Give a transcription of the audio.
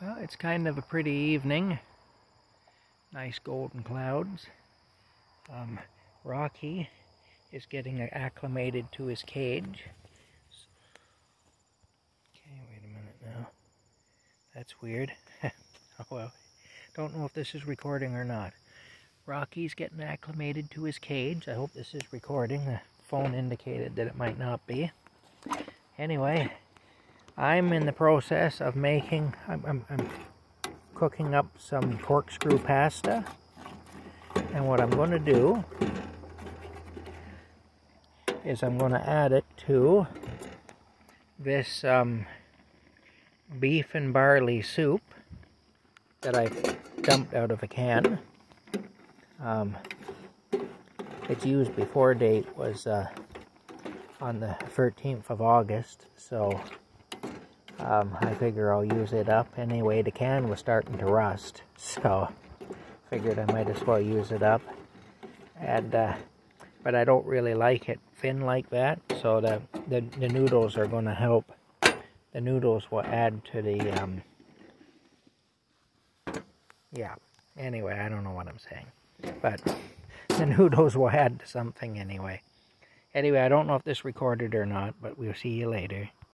Well, it's kind of a pretty evening. Nice golden clouds. Um, Rocky is getting acclimated to his cage. Okay, wait a minute now. That's weird. oh well, don't know if this is recording or not. Rocky's getting acclimated to his cage. I hope this is recording. The phone indicated that it might not be. Anyway, I'm in the process of making, I'm, I'm, I'm cooking up some corkscrew pasta. And what I'm going to do is I'm going to add it to this um, beef and barley soup that I dumped out of a can. Um, its used before date was uh, on the 13th of August, so um, I figure I'll use it up. Anyway, the can was starting to rust, so figured I might as well use it up. And uh, But I don't really like it thin like that, so the, the, the noodles are going to help. The noodles will add to the, um, yeah. Anyway, I don't know what I'm saying. But the noodles will add to something anyway. Anyway, I don't know if this recorded or not, but we'll see you later.